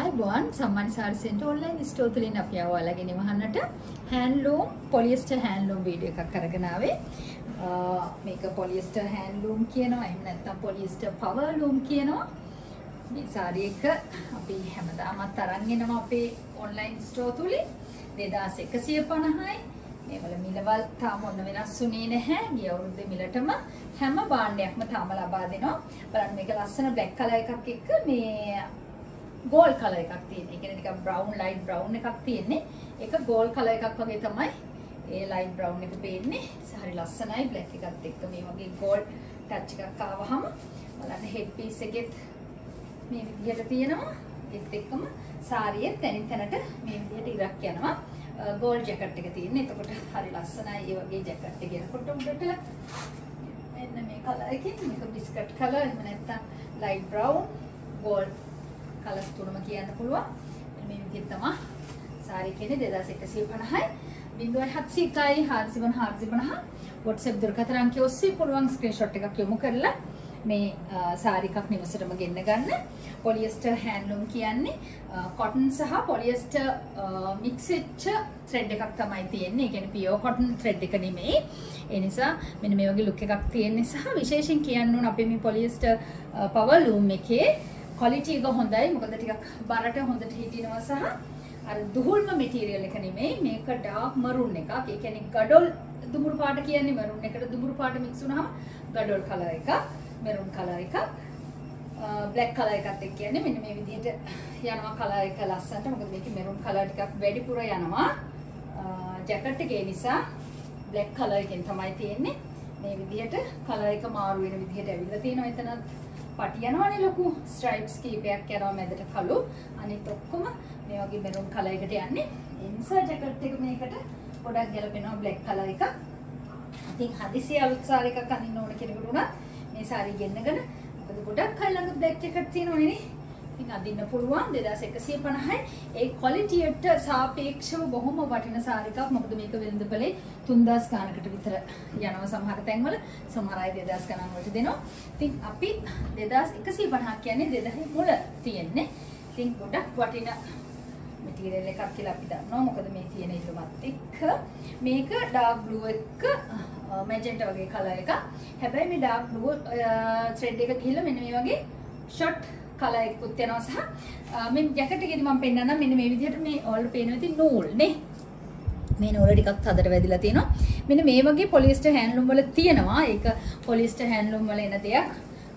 අයිබෝන් සම්මන් සාර්සෙන්ට online store තුලින් අපි ඔයාලගෙන වහන්නට හෑන්ඩ්ලූම් පොලිස්ටර් හෑන්ඩ්ලූම් වීඩියෝ එකක් අරගෙන ආවේ. මේක පොලිස්ටර් හෑන්ඩ්ලූම් කියනවා. එහෙම නැත්නම් පොලිස්ටර් පවර් ලූම් කියනවා. මේ සාරි එක අපි හැමදාමත් අරන් එනවා අපේ ඔන්ලයින් ස්ටෝ තුලින් 2150යි. මේවල මිලවල් තාම ඔන්න වෙනස් වුණේ නැහැ. ගිය අවුරුද්දේ මිලටම හැම භාණ්ඩයක්ම තාම ලබා දෙනවා. බලන්න මේක ලස්සන බ්ලැක් කලර් එකක් එක්ක මේ ගෝල් කලර් එකක් තියෙන. ඒ කියන්නේ නිකන් බ්‍රවුන් ලයිට් බ්‍රවුන් එකක් තියෙන්නේ. ඒක ගෝල් කලර් එකක් වගේ තමයි. ඒ ලයිට් බ්‍රවුන් එක පේන්නේ. හරි ලස්සනයි බ්ලැක් එකත් එක්ක මේ වගේ ගෝල් ටච් එකක් ආවහම බලන්න හෙඩ් පීස් එකෙත් මේ විදිහට තියෙනවා. ඒත් එක්කම සාරියේ තැනින් තැනට මේ විදිහට ඉරක් යනවා. ගෝල් ජැකට් එක තියෙන්නේ. එතකොට හරි ලස්සනයි. ඒ වගේ ජැකට් එක ගෙනකොට උඩට මෙන්න මේ කලර් එකකින් මේක බිස්කට් කලර් එහෙම නැත්නම් ලයිට් බ්‍රවුන් ගෝල්ඩ් කලර්ස් තුනම කියන්න පුළුවන්. මේ විදිහට තමයි සාරි කියන්නේ 2150යි. 0701යි 450 WhatsApp දුරකථන අංකය ඔස්සේ පුළුවන් ස්ක්‍රීන්ෂොට් එකක් යොමු කරලා මේ සාරි එකක් නිවසටම ගෙන්න ගන්න. පොලියස්ටර් හෑන්ඩ්ලූම් කියන්නේ කොටන් සහ පොලියස්ටර් මික්ස් වෙච්ච ත්‍රෙඩ් එකක් තමයි තියෙන්නේ. ඒ කියන්නේ පියෝ කොටන් ත්‍රෙඩ් එක නෙමෙයි. ඒ නිසා මෙන්න මේ වගේ ලුක් එකක් තියෙන නිසා විශේෂයෙන් කියන්න ඕන අපේ මේ පොලියස්ටර් පවර් ලූම් එකේ ක්වලිටි එක හොඳයි. මොකද ටිකක් බරට හොඳට හිටිනවා සහ අර දුහුල්ම මැටීරියල් එක නෙමෙයි මේක ඩාර්ක් මරුන් එකක්. ඒ කියන්නේ ගඩොල් දුමුරු පාට කියන්නේ මරුන් එකට දුමුරු පාට මික්ස් වුනහම ගඩොල් කලර් එකක්. මෙරුන් කලර් එකක්. බ්ලැක් කලර් එකත් එක්ක කියන්නේ මෙන්න මේ විදිහට යනවා කලර් එක ලස්සනට. මොකද මේකේ මෙරුන් කලර් ටිකක් වැඩිපුර යනවා. ජැකට් එකේ නිසා බ්ලැක් කලර් එකෙන් තමයි තියෙන්නේ. මේ විදිහට කලර් එක මාරු වෙන විදිහට ඇවිල්ලා තියෙනවා එතනත්. පටි යනවනේ ලොකු ස්ට්‍රයිප්ස් කීපයක් යනවා මැදට කළු. අනිත් ඔක්කොම මේ වගේ මෙරුන් කලර් එකට යන්නේ. ඒ නිසා ජැකට් එක මේකට ගොඩක් ගැලපෙනවා බ්ලැක් කලර් එක. ඉතින් හදිසිය අලුත් සාරි එකක් අඳින්න ඕන කෙනෙකුට උනත් මේ සාරි ගෙන්නගෙන මොකද ගොඩක් අය ළඟ බ්ලැක් ජැකට් තියෙනවනේ නේ. ඉතින් අඳින්න පුළුවන් 2150යි. ඒ ක්වලිටියට සාපේක්ෂව බොහොම වටින සාරි එකක්. මොකද මේක වෙළඳපොලේ 3000 ගානකට විතර යනවා සමහර තැන්වල. සමහර අය 2000 ගණන් වලට දෙනවා. ඉතින් අපි 2150ක් කියන්නේ 2000 මුල තියෙන්නේ. ඉතින් ගොඩක් වටින මැටීරියල් එකක් කියලා අපි දන්නවා. මොකද මේ තියෙන ඉල්ලුමත් එක්ක මේක ඩාර්ක් බ්ලූ එක මැජෙන්ටා වගේ කලර් එකක්. හැබැයි මේ ඩාර්ක් බ්ලූ ත්‍රෙඩ් එක ගිහිල්ලා මෙන්න මේ වගේ ෂොට් කලර් එකකුත් යනවා සහ මේ ජැකට් එකේදී මම පෙන්නන්නම් මෙන්න මේ විදිහට මේ ඔයාලට පේනවා ඉතින් නූල් නේ. මේ නූල ටිකක් හදට වැදිලා තියෙනවා. මෙන්න මේ වගේ පොලිස්ටර් හෑන්ඩ්ලූම් වල තියෙනවා. ඒක පොලිස්ටර් හෑන්ඩ්ලූම් වල එන දෙයක්.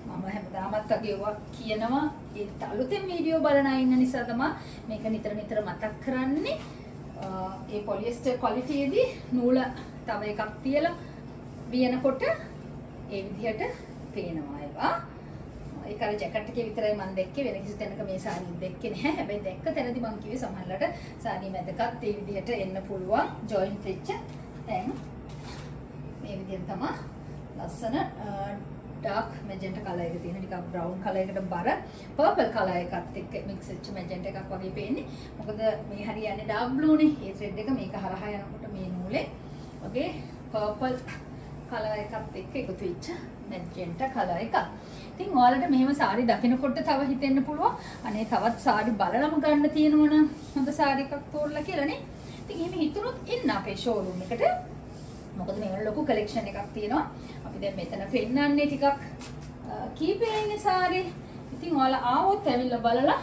මම හැමදාමත් වගේ ඒවා කියනවා. ඒත් අලුතෙන් වීඩියෝ බලන අය ඉන්න නිසා තමයි මේක නිතර නිතර මතක් කරන්නේ. ඒ පොලිස්ටර් ක්වලිටියේදී නූල තව එකක් තියලා වියනකොට ඒ විදිහට පේනවා ඒවා. ඒක අර ජැකට් එකේ විතරයි මම දැක්කේ වෙන කිසි තැනක මේ සාරිය දැක්කේ නැහැ. හැබැයි දැක්ක තැනදී මම කිව්වේ සමහරවිට සාරිය මැදකත් ඒ විදිහට එන්න පුළුවන් ජොයින්ට් වෙච්ච තැන්. මේ විදිහට තමයි ලස්සන ඩාර්ක් මැජෙන්ටා කලර් එක තියෙන ටිකක් බ්‍රවුන් කලර් එකට බර පර්පල් කලර් එකත් එක්ක මික්ස් වෙච්ච මැජෙන්ටා එකක් වගේ පේන්නේ. මොකද මේ හරියන්නේ ඩාර්ක් බ්ලූනේ. ඒ ත්‍රෙඩ් එක මේක හරහා යනකොට මේ නූලේ වගේ පර්පල් කලර් එකත් එක්ක එකතු වෙච්ච මැජෙන්ටා කලර් එකක්. ඉතින් ඔයාලට මෙහෙම සාරි දකිනකොට තව හිතෙන්න පුළුවන් අනේ තවත් සාරි බලලම ගන්න තියෙනවනම් හොඳ සාරි එකක් තෝරලා කියලානේ. ඉතින් එහෙම හිතුනොත් එන්න අපේ ෂෝරූම් එකට. මොකද මේවල ලොකු කලෙක්ෂන් එකක් තියෙනවා. අපි දැන් මෙතන පෙන්නන්නේ ටිකක් කීපේ ඉන්නේ සාරි. ඉතින් ඔයාලා ආවොත් ඇවිල්ලා බලලා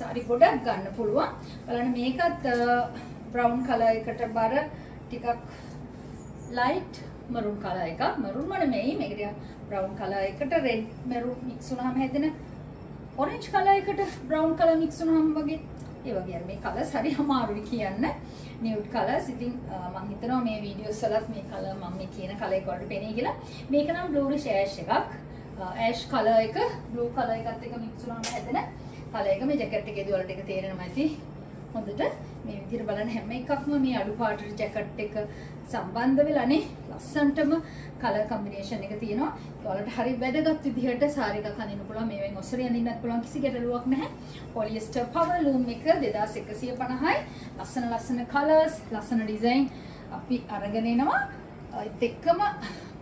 සාරි ගොඩක් ගන්න පුළුවන්. බලන්න මේකත් බ්‍රවුන් කලර් එකට බර ටිකක් ලයිට් මරුන් කලර් එකක්. මරුන් නෙමෙයි මේක ටිකක් බ්‍රවුන් කලර් එකට රෙඩ් මරුන් මික්ස් වුනහම හැදෙන ඔරෙන්ජ් කලර් එකට බ්‍රවුන් කලර් මික්ස් වුනහම වගේ ඒ වගේ අර මේ කලර්ස් හරි අමාරුයි කියන්න. නියුඩ් කලර්ස් ඉතින් මම හිතනවා මේ වීඩියෝස් වලත් මේ කලර් මම මේ කියන කලර් එක වලට පෙනේ කියලා. මේක නම් බ්ලූරිෂ් ඇෂ් එකක්. ඇෂ් කලර් එක බ්ලූ කලර් එකත් එක්ක මික්ස් වුනහම හැදෙන කලර් එක මේ ජැකට් එකේදී වලට එක තේරෙනවා ඇති. හොඳට මේ විදිහට බලන හැම එකක්ම මේ අඩු පාට ජැකට් එක සම්බන්ධ වෙලානේ ලස්සන්ටම කලර් කම්බිනේෂන් එක තියෙනවා. ඔයාලට හරි වැදගත් විදිහට සාරි එකක් අඳින්න පුළුවන්. මේවෙන් ඔසරේ අඳින්නත් පුළුවන් කිසි ගැටලුවක් නැහැ. පොලියස්ටර් පවර් ලූම් එක 2150යි. ලස්සන ලස්සන කලර්ස්, ලස්සන ඩිසයින් අපි අරගෙන එනවා. ඒත් එක්කම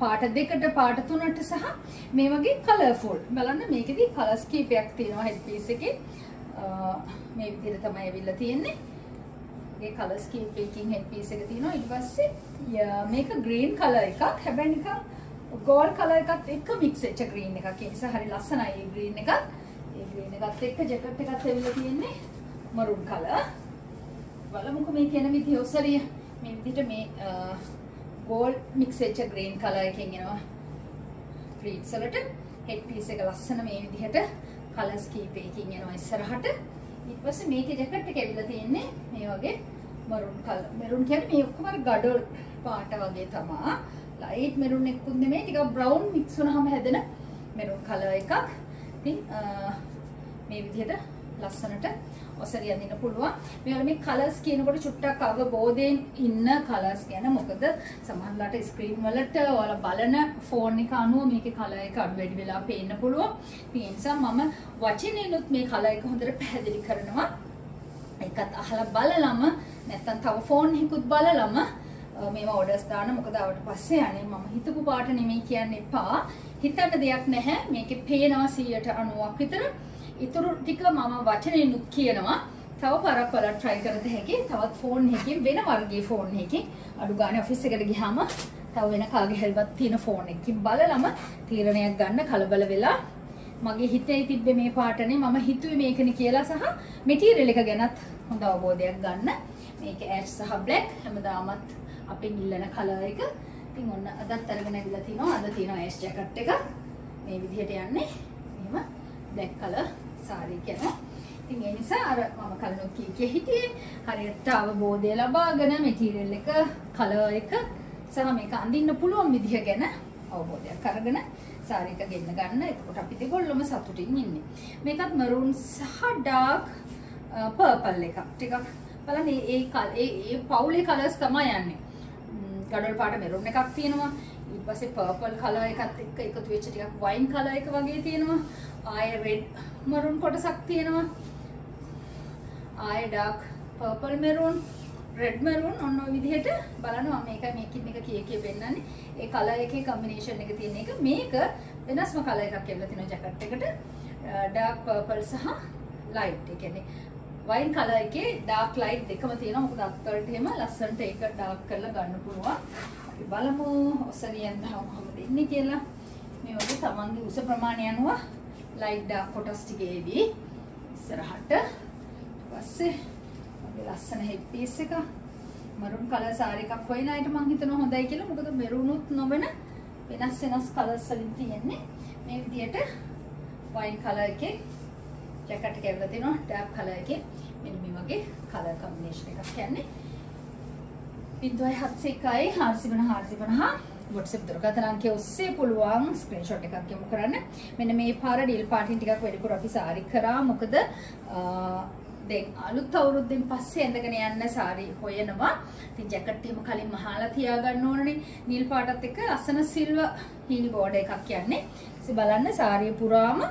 පාට දෙකට පාට තුනට සහ මේ වගේ කලර්ෆුල් බලන්න මේකෙදි කලර්ස් කීපයක් තියෙනවා හෙඩ් පීස් එකේ මේ විදිහට තමයි ඇවිල්ලා තියෙන්නේ. මේ කලර් ස්කීම් පේකින් හෙඩ් පීස් එක තියෙනවා. ඊට පස්සේ මේක ග්‍රීන් කලර් එකක්. හැබැයි නිකන් ගෝල්ඩ් කලර් එකත් එක්ක මික්ස් වෙච්ච ග්‍රීන් එකක්. ඒ නිසා හරි ලස්සනයි මේ ග්‍රීන් එකත්. ඒ ග්‍රීන් එකත් එක්ක ජැකට් එකත් ඇවිල්ලා තියෙන්නේ මරුන් කලර්. බලමුකෝ මේ කියන විදිහ ඔසරිය මේ විදිහට මේ ගෝල්ඩ් මික්ස් වෙච්ච ග්‍රීන් කලර් එකකින් එනවා. ක්‍රීඩ්ස් වලට හෙඩ් පීස් එක ලස්සන මේ විදිහට කලර්ස් කීපයකින් එනවා ඉස්සරහට. ඊට පස්සේ මේකේ ජැකට් එක ඇවිල්ලා තියෙන්නේ මේ වගේ මරුන් කලර්. මරුන් කියන්නේ මේ ඔක්කොම ගඩොල් පාට වගේ තමයි. ලයිට් මෙරුන් එක්කුත් නෙමෙයි ටිකක් බ්‍රවුන් මික්ස් වුනහම හැදෙන මෙරුන් කලර් එකක්. ඉතින් මේ විදිහට ලස්සනට ඔසරිය අඳින්න පුළුවන්. මේවල මේ කලර්ස් කියනකොට චුට්ටක් අවබෝධයෙන් ඉන්න කලර්ස් ගැන මොකද සමහරවිට ස්ක්‍රීන් වලට ඔයාලා බලන ෆෝන් එක අනුව මේකේ කලර් එක අඩු වැඩි වෙලා පේන්න පුළුවන්. ඉතින් ඒ නිසා මම වචනේනොත් මේ කලර් එක හොඳට පැහැදිලි කරනවා. ඒකත් අහලා බලලම නැත්තම් තව ෆෝන් එකකුත් බලලම මේව ඕඩර්ස් දාන්න මොකද ආවට පස්සේ අනේ මම හිතපු පාට නෙමෙයි කියන්න එපා. හිතන්න දෙයක් නැහැ. මේකේ පේනවා 190ක් විතර. ඉතුරු ටික මම වචනෙනුත් කියනවා. තව පරක් බලලා try කරත හැකි. තවත් ෆෝන් එකකින් වෙන වර්ගයේ ෆෝන් එකකින් අඩු ගානේ ඔෆිස් එකට ගියාම තව වෙන කාගේ හැල්වත් තියෙන ෆෝන් එකකින් බලලම තීරණයක් ගන්න කලබල වෙලා මගේ හිතේ තිබ්බේ මේ පාටනේ මම හිතුවේ මේකනේ කියලා සහ මෙටීරියල් එක ගැනත් හොඳ අවබෝධයක් ගන්න. මේක ඇෂ් සහ බ්ලැක් හැමදාමත් අපෙන් ඉල්ලන කලර් එක. ඉතින් ඔන්න අදත් අරගෙන ඇවිල්ලා තිනවා. අද තියෙනවා ඇෂ් ජැකට් එක. මේ විදිහට යන්නේ. එහෙම බ්ලැක් කලර් සාරි කියනවා. ඉතින් ඒ නිසා අර මම කලිනුත් කී කිය හිටියේ හරියට අවබෝධය ලබාගෙන මෙටීරියල් එක, කලර් එක සහ මේක අඳින්න පුළුවන් විදිහ ගැන අවබෝධයක් අරගෙන සාරි එක ගෙන්න ගන්න. එතකොට අපි දෙගොල්ලොම සතුටින් ඉන්නේ. මේකත් මරූන් සහ ඩාර්ක් පර්පල් එකක්. ටිකක් බලන්න ඒ ඒ ඒ පවුලේ කලර්ස් තමයි යන්නේ. ගඩොල් පාට මෙරුන් එකක් තියෙනවා. ඊට පස්සේ පර්පල් කලර් එකත් එක්ක එකතු වෙච්ච ටිකක් වයින් කලර් එක වගේ තියෙනවා. ආයෙ රෙඩ් මරුන් කොටසක් තියෙනවා. ආයෙ dark purple maroon red maroon ඔන්න ඔය විදිහට බලනවා මේක මේකින් එක කී කී පෙන්නන්නේ. ඒ කලර් එකේ කම්බිනේෂන් එක තියෙන එක මේක වෙනස්ම කලර් එකක් කියලා තියෙනවා ජැකට් එකට. ඩාර්ක් පර්පල් සහ ලයිට්. ඒ කියන්නේ වයින් කලර් එකේ ඩාර්ක් ලයිට් දෙකම තියෙනවා. මොකද අත්වලට එහෙම ලස්සනට ඒක ඩාර්ක් කරලා ගන්න පුළුවන්. අපි බලමු ඔසරියෙන් කොහොමද ඉන්නේ කියලා. මේ වගේ තමන්ගේ උස ප්‍රමාණය අනුව ලයිට් ඩාර්ක් කොටස් ටිකේදී ඉස්සරහට පස්සේ මගේ ලස්සන හෙඩ් පීස් එක මරුන් කලර් සාරි එකක් හොයන අයට මම හිතනවා හොඳයි කියලා. මොකද මෙරුනුත් නොවන වෙනස් වෙනස් කලර්ස් වලින් තියෙන්නේ. මේ විදිහට වයින් කලර් එකේ ජැකට් එක ඇවිල්ලා තිනවා ඩාර්ක් කලර් එකේ මෙන්න මේ වගේ කලර් කම්බිනේෂන් එකක් කියන්නේ 071යි 450 WhatsApp දුරකථන අංකය ඔස්සේ පුළුවන් ස්ක්‍රීන්ෂොට් එකක් යොමු කරන්න. මෙන්න මේ පාර ඩීල් පාටින් ටිකක් වැඩිපුර අපි සාරි කරා. මොකද දැන් අලුත් අවුරුද්දෙන් පස්සේ ඇඳගෙන යන්න සාරි හොයනවා. ඉතින් ජැකට් එහෙම කලින් මහලා තියාගන්න ඕනනේ. නිල් පාටත් එක්ක ලස්සන සිල්වර් හීනි බෝඩ් එකක් යන්නේ. ඉතින් බලන්න සාරිය පුරාම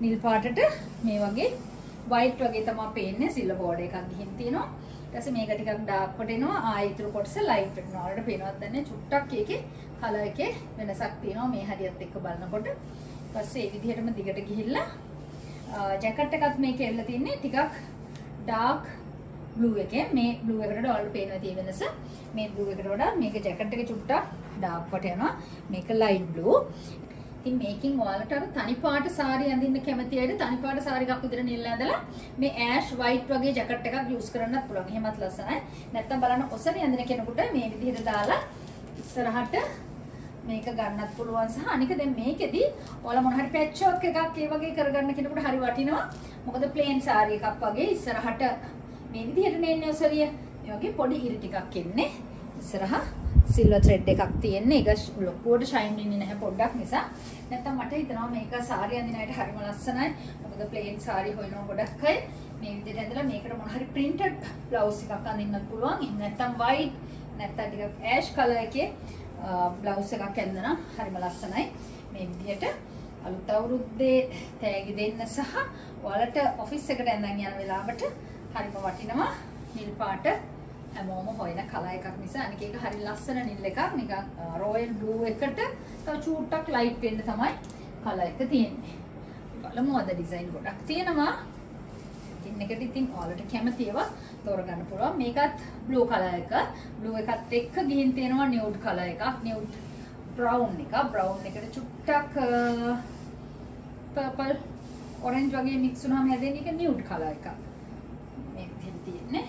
නිල් පාටට මේ වගේ වයිට් වගේ තමයි පේන්නේ සිල්වර් බෝඩ් එකක් ගිහින් තියෙනවා. ඊට පස්සේ මේක ටිකක් ඩාර්ක් කොට එනවා. ආයෙ ඊටු කොටස ලයිට් වෙනවා. ඔයාලට පේනවද දන්නේ චුට්ටක් ඒකේ කලර් එකේ වෙනසක් තියෙනවා මේ හරියත් එක්ක බලනකොට. ඊට පස්සේ මේ විදිහටම දිගට ගිහිල්ලා ජැකට් එකත් මේකේ ඇවිල්ලා තින්නේ ටිකක් ඩාර්ක් බ්ලූ එකේ මේ බ්ලූ එකට ඔයාලට පේනවා තියෙන වෙනස. මේ බ්ලූ එකට වඩා මේක ජැකට් එක චුට්ටක් ඩාර්ක් කොට යනවා. මේක ලයිට් බ්ලූ. ඉතින් මේකෙන් ඔයාලට අර තනි පාට සාරි අඳින්න කැමති අයට තනි පාට සාරි එකක් විතර නිල් ඇඳලා මේ ඇෂ් වයිට් වගේ ජැකට් එකක් යූස් කරන්නත් පුළුවන්. එහෙමත් ලස්සනයි. නැත්තම් බලන්න ඔසරි අඳින කෙනෙකුට මේ විදිහට දාලා ඉස්සරහට මේක ගන්නත් පුළුවන් සහ අනික දැන් මේකෙදි ඔයාලා මොන හරි පැච් වර්ක් එකක් ඒ වගේ කරගන්න කෙනෙකුට හරි වටිනවා. මොකද ප්ලේන් සාරි එකක් වගේ ඉස්සරහට මේ විදිහට නෙන්නේ ඔසරිය. මේ වගේ පොඩි ඉරි ටිකක් එන්නේ. ඉස්සරහ සිල්වර් ත්‍රෙඩ් එකක් තියෙන්නේ. ඒක ලොකුවට ෂයින් වෙන්නේ නැහැ පොඩ්ඩක් නිසා. නැත්තම් මට හිතෙනවා මේක සාරි අඳින අයට හරිම ලස්සනයි. මොකද ප්ලේන් සාරි හොයනවා ගොඩක් අය. මේ විදිහට ඇඳලා මේකට මොන හරි printed blouse එකක් අඳින්නත් පුළුවන්. එහෙම නැත්තම් white නැත්තම් ටිකක් ඇෂ් කලර් එකේ බ්ලවුස් එකක් ඇඳලා හරිම ලස්සනයි. මේ විදිහට අලුත් අවුරුද්දේ තෑගි දෙන්න සහ ඔයාලට ඔෆිස් එකට ඇඳන් යන වෙලාවට හරිම වටිනවා. නිල් පාට හැමෝම හොයන කලර් එකක් නිසා අනික ඒක හරි ලස්සන නිල් එකක් නිකන් රොයල් බ්ලූ එකට තව චූට්ටක් ලයිට් වෙන්න තමයි කලර් එක තියෙන්නේ. බලමු අද ඩිසයින් ගොඩක් තියෙනවා. එකට ඉතින් ඔයාලට කැමති ඒවා තෝරගන්න පුළුවන්. මේකත් බ්ලූ කලර් එක. බ්ලූ එකත් එක්ක ගිහින් තියෙනවා නියුඩ් කලර් එකක්. නියුඩ් බ්‍රවුන් එක. බ්‍රවුන් එකට චුට්ටක් පර්පල් ඔරෙන්ජ් වගේ මික්ස් වුණාම හැදෙන එක නියුඩ් කලර් එකක්. මේ විදිහට තියෙන්නේ.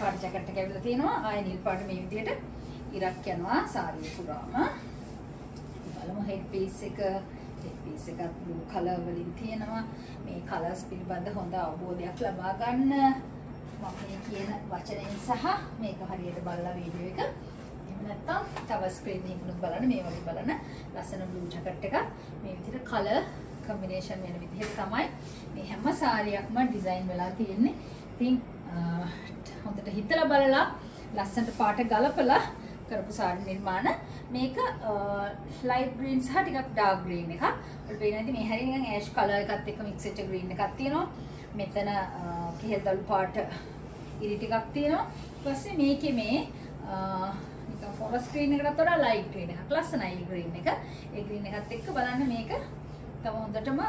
පාට ජැකට් එක ඇවිල්ලා තියෙනවා. ආයෙ නිල් පාට මේ විදිහට ඉරක් යනවා සාරිය පුරාම. බලමු හෙඩ් පීස් එක හෙඩ් පීස් එකත් බ්ලූ කලර් වලින් තියෙනවා. මේ කලර්ස් පිළිබඳ හොඳ අවබෝධයක් ලබා ගන්න මම මේ කියන වචනයෙන් සහ මේක හරියට බලලා වීඩියෝ එක එහෙම නැත්නම් තව ස්ක්‍රීන් එකකින් බලන්න මේ වගේ බලන්න ලස්සන බ්ලූ ජැකට් එකක් මේ විදිහට කලර් කම්බිනේෂන් වෙන විදිහට තමයි මේ හැම සාරියක්ම ඩිසයින් වෙලා තියෙන්නේ. ඉතින් හොඳට හිතලා බලලා ලස්සනට පාට ගලපලා කරපු සාරි නිර්මාණ මේක ලයිට් ග්‍රීන් සහ ටිකක් ඩාර්ක් ග්‍රීන් එකක්. ඔයාලට පේනවා ඉතින් මේ හැරි නිකන් ඇෂ් කලර් එකත් එක්ක මික්ස් වෙච්ච ග්‍රීන් එකක් තියෙනවා. මෙතන කෙහෙල් දළු පාට ඉරි ටිකක් තියෙනවා. ඊට පස්සේ මේකේ මේ නිකන් ෆොරස්ට් ග්‍රීන් එකටත් වඩා ලයිට් ග්‍රීන් එකක්. ලස්සනයි ග්‍රීන් එක. ඒ ග්‍රීන් එකත් එක්ක බලන්න මේක තව හොඳටම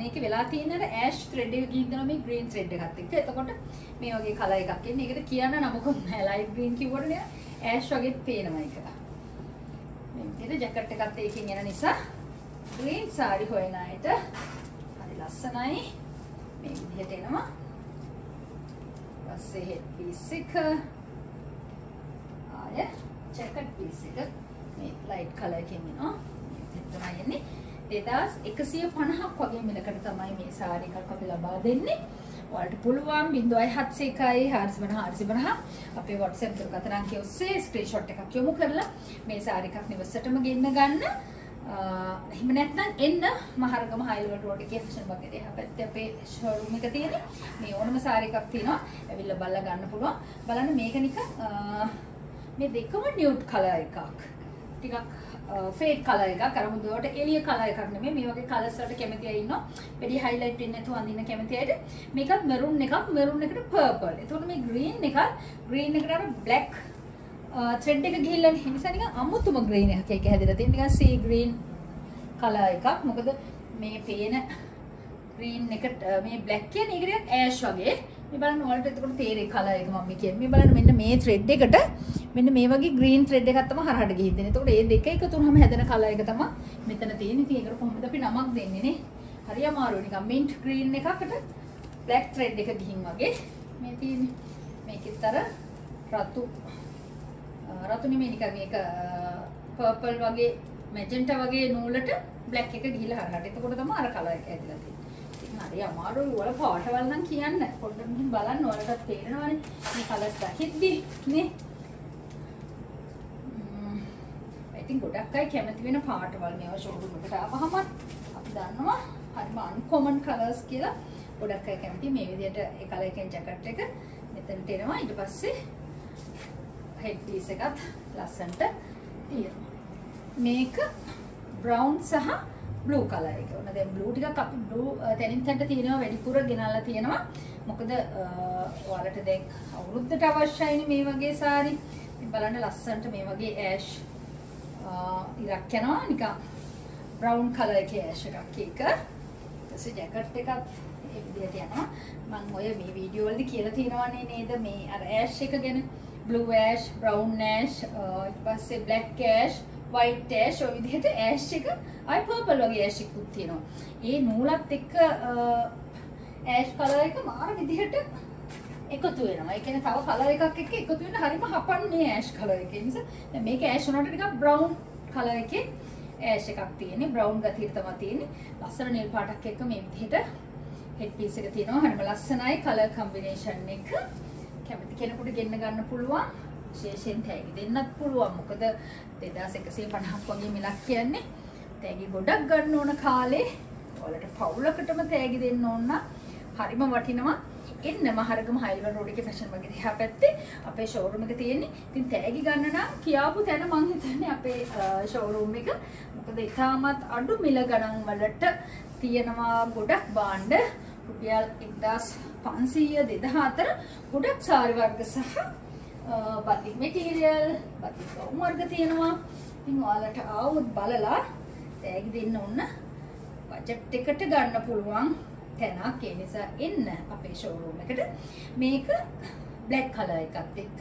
මේකේ වෙලා තියෙන අර ඇෂ් ත්‍රෙඩ් එක ගිහින් දෙනවා මේ ග්‍රීන් ත්‍රෙඩ් එකත් එක්ක. එතකොට මේ වගේ කලර් එකක් එන්නේ. ඒකට කියන්න නමකුත් නැහැ. ලයිට් ග්‍රීන් කිව්වට නේ ඇෂ් වගේ පේනවා ඒක. මේ විදිහට ජැකට් එකත් ඒකෙන් එන නිසා ග්‍රීන් සාරි හොයන අයට හරි ලස්සනයි. මේ විදිහට එනවා. පස්සේ හෙඩ් පීස් එක ආය ජැකට් පීස් එක මේ ලයිට් කලර් එකෙන් එනවා. මේ විදිහට තමයි එන්නේ. 2150ක් වගේ මිලකට තමයි මේ සාරි එකක් අපි ලබා දෙන්නේ. ඔයාලට පුළුවන් 0701යි 450 450 අපේ WhatsApp දුරකථන අංකය ඔස්සේ ස්ක්‍රීන්ෂොට් එකක් යොමු කරලා මේ සාරි එකක් නිවසටම ගෙන්න ගන්න. එහෙම නැත්නම් එන්න මහරගම හයිලවල් රෝඩ් එකේ ෆැෂන් බගේට එහා පැත්තේ අපේ ෂෝරූම් එක තියෙන්නේ. මේ ඕනම සාරි එකක් තියෙනවා. ඇවිල්ලා බලලා ගන්න පුළුවන්. බලන්න මේක නිකන් මේ දෙකම නියුඩ් කලර් එකක්. ටිකක් ෆේඩ් කලර් එකක්. අර මුදුවට එළිය කලර් එකක් නෙමෙයි. මේ වගේ කලර්ස් වලට කැමති අය ඉන්නවා. වැඩි හයිලයිට් වෙන්නේ නැතුව අඳින්න කැමති අයට. මේකත් මෙරුන් එකක්. මෙරුන් එකට පර්පල් එතකොට මේ ග්‍රීන් එකත් ග්‍රීන් එකට අර බ්ලැක් ත්‍රෙඩ් එක ගිහිල්ලා ඒ නිසා නිකන් අමුතුම ග්‍රීන් එකක් ඒක හැදලා තියෙන නිකන් සී ග්‍රීන් කලර් එකක්. මොකද මේ පේන ග්‍රීන් එකට මේ බ්ලැක් කියන්නේ ඒකට ඇෂ් වගේ. මේ බලන්න ඔයාලට එතකොට තේරෙයි කලර් එක මම කියන්නේ මේ බලන්න මෙන්න මේ ත්‍රෙඩ් එකට මෙන්න මේ වගේ ග්‍රීන් ත්‍රෙඩ් එකක් තමයි හරහට ගිහින් දෙන්නේ. එතකොට මේ දෙක එකතු වුනහම හැදෙන කලර් එක තමයි මෙතන තියෙන්නේ. ඉතින් ඒකට කොහොමද අපි නමක් දෙන්නේ නේ? හරි අමාරුයි නිකන් මින්ට් ග්‍රීන් එකකට බ්ලැක් ත්‍රෙඩ් එක ගිහින් වගේ මේ තියෙන්නේ. මේකෙත් අර රතු රතු නෙමෙයි නිකන් මේක පර්පල් වගේ මැජෙන්ටා වගේ නූලට බ්ලැක් එක ගිහිලා හරහට. එතකොට තමයි අර කලර් එක ඇදලා තියෙන්නේ. ඉතින් හරි අමාරුයි. වල පාටවල් නම් කියන්න. පොඩ්ඩක් මෙහෙම බලන්න ඔයාලට තේරෙනවනේ. මේ කලර්ස් දකිද්දි නේ. ඉතින් ගොඩක් අය කැමති වෙන පාටවල් මේවා ෂෝරූම් එකට ආවහම අපි දන්නවා. හරිම අන්කොමන් කලර්ස් කියලා. ගොඩක් අය කැමති මේ විදිහට ඒ කලර් එකෙන් ජැකට් එක මෙතනට එනවා. ඊට පස්සේ හෙඩ් පීස් එකත් ලස්සනට තියෙනවා. මේක බ්‍රවුන් සහ බ්ලූ කලර් එක. ඔන්න දැන් බ්ලූ ටිකක් අපි බ්ලූ තැනින් තැනට තියෙනවා වැඩිපුර ගෙනල්ලා තියෙනවා. මොකද ඔයාලට දැන් අවුරුද්දට අවශ්‍යයිනේ මේ වගේ සාරි. බලන්න ලස්සනට මේ වගේ ඇෂ් ඉරක් යනවා නිකන් බ්‍රවුන් කලර් එකේ ඇෂ් එකක් එක. ඊටසේ ජැකට් එකත් ඒ විදිහට යනවා. මම ඔය මේ වීඩියෝ වලදී කියලා තියෙනවානේ නේද මේ අර ඇෂ් එක ගැන බ්ලූ ඇෂ්, බ්‍රවුන් ඇෂ්, ඊට පස්සේ බ්ලැක් ඇෂ්, වයිට් ඇෂ් ඔය විදිහට ඇෂ් එක ආයි පර්පල් වගේ ඇෂ් එකකුත් තියෙනවා. ඒ නූලත් එක්ක ඇෂ් කලර් එක මාර විදිහට එකතු වෙනවා. ඒ කියන්නේ තව කලර් එකක් එක්ක එකතු වෙන හරිම හපන් මේ ඇෂ් කලර් එක. ඒ නිසා දැන් මේක ඇෂ් වුණාට ටිකක් බ්‍රවුන් කලර් එකේ ඇෂ් එකක් තියෙන්නේ. බ්‍රවුන් ගතියට තමයි තියෙන්නේ. ලස්සන නිල් පාටක් එක්ක මේ විදිහට හෙඩ් පීස් එක තියෙනවා. හරිම ලස්සනයි කලර් කම්බිනේෂන් එක. කැමති කෙනෙකුට ගෙන්න ගන්න පුළුවන්. විශේෂයෙන් තෑගි දෙන්නත් පුළුවන්. මොකද 2150ක් වගේ මිලක් කියන්නේ තෑගි ගොඩක් ගන්න ඕන කාලේ ඔයාලට පවුලකටම තෑගි දෙන්න ඕන නම් හරිම වටිනවා. එන්න මහරගම හයිවල් රෝඩ් එකේ ෆැෂන් වගේ දිහා පැත්තේ අපේ ෂෝරූම් එක තියෙන්නේ. ඉතින් තෑගි ගන්න නම් කියාපු තැන මං හිතන්නේ අපේ ෂෝරූම් එක. මොකද ඉතාමත් අඩු මිල ගණන් වලට තියෙනවා ගොඩක් භාණ්ඩ රුපියල් 1500 2000 අතර ගොඩක් සාරි වර්ග සහ බතික් මෙටීරියල් බතික් ගවුම් වර්ග තියෙනවා. ඉතින් ඔයාලට ආවොත් බලලා තෑගි දෙන්න ඕන බජට් එකට ගන්න පුළුවන් තැනක්. ඒ නිසා එන්න අපේ ෂෝරූම් එකට. මේක බ්ලැක් කලර් එකත් එක්ක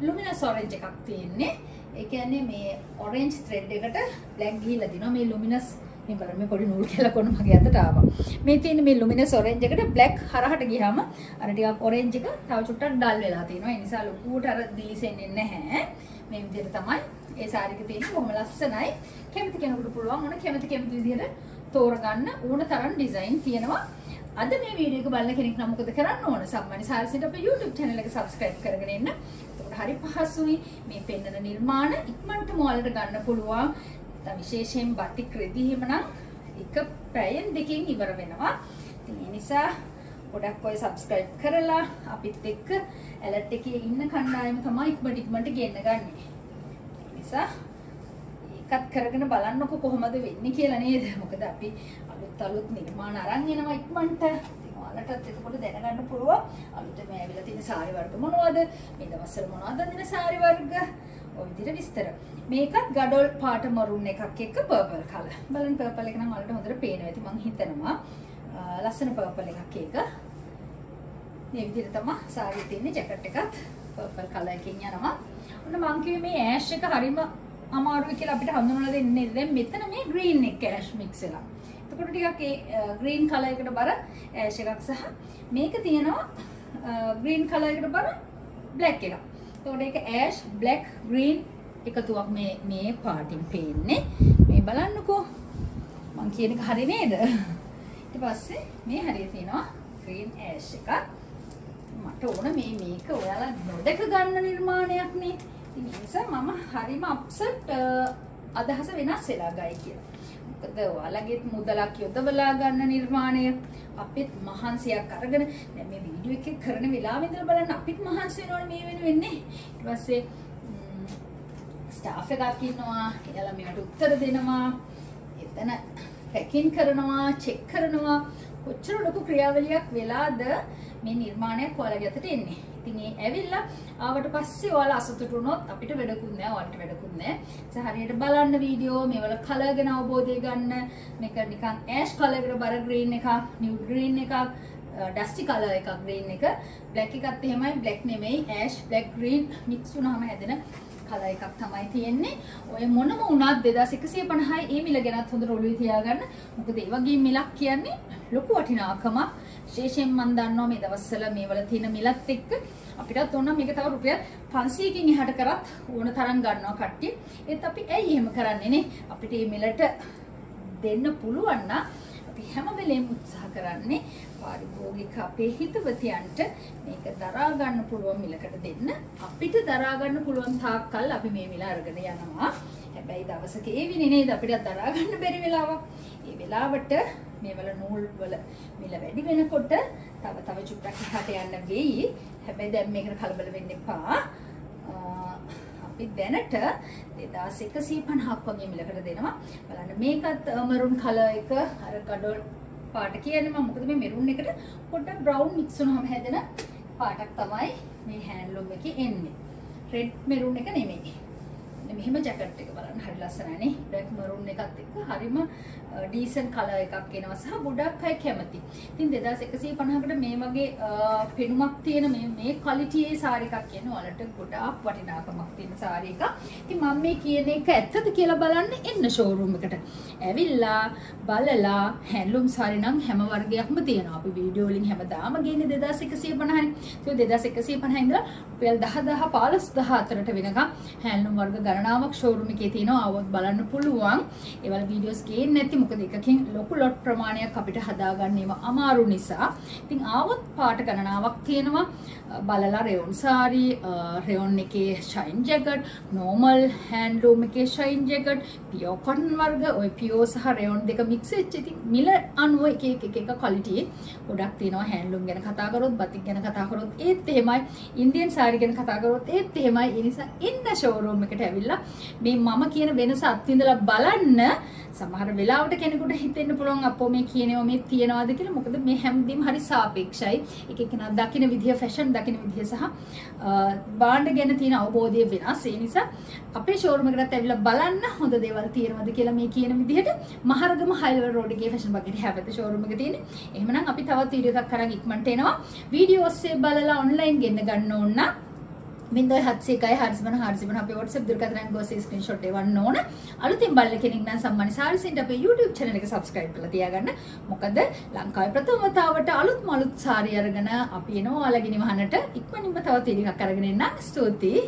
ලුමිනස් ඔරෙන්ජ් එකක් තියෙන්නේ. ඒ කියන්නේ මේ ඔරෙන්ජ් ත්‍රෙඩ් එකට බ්ලැක් ගිහිලා තිනවා මේ ලුමිනස් මේ බලන්න මේ පොඩි නූල් කියලා කොන මගේ අතට ආවා. මේ තියෙන මේ ලුමිනස් ඔරෙන්ජ් එකට බ්ලැක් හරහට ගියාම අර ටිකක් ඔරෙන්ජ් එක තව චුට්ටක් ඩල් වෙලා තියෙනවා. ඒ නිසා ලොකුවට අර දිලිසෙන්නේ නැහැ. මේ විදිහට තමයි ඒ සාරි එක තියෙන්නේ. බොහොම ලස්සනයි. කැමති කෙනෙකුට පුළුවන් ඕන කැමති කැමති විදිහට තෝරගන්න ඕන තරම් ඩිසයින් තියෙනවා. අද මේ වීඩියෝ එක බලන කෙනෙක් නම් මොකද කරන්න ඕන? සම්මානි සාරසිට අපේ YouTube channel එක subscribe කරගෙන ඉන්න. එතකොට හරි පහසුයි. මේ පෙන්නන නිර්මාණ ඉක්මනටම ඔයාලට ගන්න පුළුවන්. විශේෂයෙන් බටික් රෙදි එහෙමනම් එක පැයෙන් දෙකකින් ඉවර වෙනවා. ඉතින් ඒ නිසා ගොඩක් ඔය subscribe කරලා අපිත් එක්ක ඇලර්ට් එකේ ඉන්න කණ්ඩායම තමයි ඉක්මනට ඉක්මනට ගෙන්න ගන්නේ. නිසා ඒකත් කරගෙන බලන්නකො කොහොමද වෙන්නේ කියලා නේද? මොකද අපි අලුත් අලුත් නිර්මාණ අරන් එනවා ඉක්මනට. ඉතින් ඔයාලටත් එතකොට දැනගන්න පුළුවන් අලුතෙන් ඇවිල්ලා තියෙන සාරි වර්ග මොනවද? මේ දවස්වල මොනවද අඳින සාරි වර්ග? ඔය විදිහට විස්තර. මේකත් ගඩොල් පාට මරුන් එකක් එක්ක පර්පල් කලර්. බලන්න පර්පල් එක නම් ඔයාලට හොඳට පේනවා. ඉතින් මම හිතනවා ලස්සන පර්පල් එකක් ඒක. මේ විදිහට තමයි සාරිය තියෙන්නේ ජැකට් එකත් පර්පල් කලර් එකකින් යනවා. ඔන්න මං කිව්වේ මේ ඇෂ් එක හරිම අමාරුයි කියලා අපිට හඳුනලා දෙන්නේ. දැන් මෙතන මේ ග්‍රීන් එක ඇෂ් මික්ස් වෙලා. එතකොට ටිකක් ඒ ග්‍රීන් කලර් එකට බර ඇෂ් එකක් සහ මේක තියෙනවා ග්‍රීන් කලර් එකට බර බ්ලැක් එකක්. එතකොට ඒක ඇෂ් බ්ලැක් ග්‍රීන් එකතුවක් මේ මේ පාටින් පේන්නේ. මේ බලන්නකෝ. මං කියන එක හරි නේද? ඊට පස්සේ මේ හරිය තියෙනවා ග්‍රීන් ඇෂ් එකක්. මට ඕන මේ මේක ඔයාලා නොදක ගන්න නිර්මාණයක් නේ. ඉතින් ඒ නිසා මම හරිම අප්සෙට් අදහස වෙනස් වෙලා ගයි කියලා. මොකද ඔයාලගේ මුදලක් යොදවලා ගන්න නිර්මාණය අපිත් මහන්සියක් අරගෙන දැන් මේ වීඩියෝ එකේ කරන වෙලාවෙ ඉඳලා බලන්න අපිත් මහන්සි වෙනවනේ මේ වෙනුවෙන් නේ. ඊට පස්සේ ස්ටාෆ් එකක් ඉන්නවා. එයාලා මේවට උත්තර දෙනවා. එතන පැකින් කරනවා, චෙක් කරනවා. කොච්චර ලොකු ක්‍රියාවලියක් වෙලාද මේ නිර්මාණයක් ඔයාලගේ අතට එන්නේ. ඉතින් ඒ ඇවිල්ලා ආවට පස්සේ ඔයාලා අසතුටු වුණොත් අපිට වැඩකුත් නෑ, ඔයාලට වැඩකුත් නෑ. ඒ හරියට බලන්න වීඩියෝ, මේවල කලර් ගැන අවබෝධය ගන්න. මේක නිකන් ඇෂ් කලර් එකට බර ග්‍රීන් එකක්, නිව් ග්‍රීන් එකක්, ඩස්ටි කලර් එකක් ග්‍රීන් එක. බ්ලැක් එකත් එහෙමයි, බ්ලැක් නෙමෙයි, ඇෂ්, බ්ලැක්, ග්‍රීන් මික්ස් වුණාම හැදෙන කලර් එකක් තමයි තියෙන්නේ. ඔය මොනම වුණත් 2150යි ඒ මිල ගැනත් හොඳට ඔළුවේ තියාගන්න. මොකද ඒ වගේ මිලක් කියන්නේ ලොකු වටිනාකමක්. විශේෂයෙන් මම දන්නවා මේ දවස්වල මේවල තියෙන මිලත් එක්ක අපිටත් ඕන මේක තව රුපියල් 500කින් එහාට කරත් ඕන තරම් ගන්නවා කට්ටිය. ඒත් අපි ඇයි එහෙම කරන්නේ නේ? අපිට මේ මිලට දෙන්න පුළුවන් නම් අපි හැම වෙලේම උත්සාහ කරන්නේ පාරිභෝගික අපේ හිතවතියන්ට මේක දරා ගන්න පුළුවන් මිලකට දෙන්න. අපිට දරා ගන්න පුළුවන් තාක්කල් අපි මේ මිල අරගෙන යනවා. හැබැයි දවසක ඒ විනේ නේද අපිට දරා ගන්න බැරි වෙලාවක්. ඒ වෙලාවට මේවල නූල් වල මිල වැඩි වෙනකොට තව තව චුට්ටක් එහාට යන්න වෙයි. හැබැයි දැන් මේකට කලබල වෙන්න එපා. අපි දැනට 2150ක් වගේ මිලකට දෙනවා. බලන්න මේකත් මරුන් කලර් එක අර ගඩොල් පාට කියන්නේ මම මොකද මේ මෙරුන් එකට පොඩ්ඩක් බ්‍රවුන් මික්ස් වුනහම හැදෙන පාටක් තමයි මේ හෑන්ඩ්ලූම් එකේ එන්නේ. රෙඩ් මෙරුන් එක නෙමෙයි. මෙහෙම ජැකට් එක බලන්න හරි ලස්සනනේ. බ්ලැක් මරුන් එකත් එක්ක හරිම ඩීසන්ට් කලර් එකක් එනවා සහ ගොඩක් අය කැමති. ඉතින් 2150කට මේ වගේ පෙනුමක් තියෙන මේ මේ ක්වලිටියේ සාරි එකක් කියන්නේ ඔයාලට ගොඩාක් වටිනාකමක් තියෙන සාරි එකක්. ඉතින් මම මේ කියන එක ඇත්තද කියලා බලන්න එන්න ෂෝරූම් එකට. ඇවිල්ලා බලලා හැන්ඩ්ලූම් සාරි නම් හැම වර්ගයක්ම තියෙනවා. අපි වීඩියෝ වලින් හැමදාම ගේන්නේ 2150නේ. ඒක 2150 ඉඳලා රුපියල් 10000 15000 අතරට වෙනකම් හැන්ඩ්ලූම් වර්ග ගණනාවක් ෂෝරූම් එකේ තියෙනවා. ආවොත් බලන්න පුළුවන්. ඒවල වීඩියෝස් ගේන්නේ නැති මොකද එකකින් ලොකු ලොට් ප්‍රමාණයක් අපිට හදාගන්න ඒවා අමාරු නිසා. ඉතින් ආවොත් පාට ගණනාවක් තියෙනවා. බලලා රෙයොන් සාරි, රෙයොන් එකේ ෂයින් ජැකට්, නෝමල් හැන්ඩ්ලූම් එකේ ෂයින් ජැකට්, පියෝ කොටන් වර්ග, ওই පියෝ සහ රෙයොන් දෙක මික්ස් වෙච්ච ඉතින් මිල අනුව එක එක එක එක ක්වලිටි ගොඩක් තියෙනවා. හැන්ඩ්ලූම් ගැන කතා කරොත්, බතික් ගැන කතා කරොත් ඒත් එහෙමයි. ඉන්දියන් සාරි ගැන කතා කරොත් ඒත් එහෙමයි. ඒ නිසා ඉන්න ෂෝරූම් එකට ඇවිල්ලා ඇවිල්ලා මේ මම කියන වෙනස අත්විඳලා බලන්න. සමහර වෙලාවට කෙනෙකුට හිතෙන්න පුළුවන් අපෝ මේ කියනවා මේ තියනවාද කියලා. මොකද මේ හැමදේම හරි සාපේක්ෂයි. එක එකනා දකින විදිය ෆැෂන් දකින විදිය සහ බාණ්ඩ ගැන තියෙන අවබෝධය වෙනස්. ඒ නිසා අපේ ෂෝරූම් එකකට ඇවිල්ලා බලන්න හොඳ දේවල් තියෙනවද කියලා මේ කියන විදිහට මහරගම හයිලවර් රෝඩ් එකේ ෆැෂන් බකෙට හැවත ෂෝරූම් එක තියෙන්නේ. එහෙමනම් අපි තවත් වීඩියෝ එකක් කරන් ඉක්මනට එනවා. වීඩියෝ ඔස්සේ බලලා ඔන්ලයින් ගෙන්න ගන්න ඕන නම් බින්දොයි හත්සේ එකයි හරිසිබන හරිසිබන අපේ WhatsApp දුරකථනයෙන් ගොස්සේ ස්ක්‍රීන්ෂොට් එවන්න ඕන. අලුතින් බලන කෙනෙක් නම් සම්මාන සාරිසින්ට අපේ YouTube channel එක subscribe කරලා තියාගන්න. මොකද ලංකාවේ ප්‍රථම වතාවට අලුත්ම අලුත් සාරි අරගෙන අපි එනවා ඔයාලගේ නිවහනට. ඉක්මනින්ම තව තීරයක් අරගෙන එන්න. ස්තුතියි.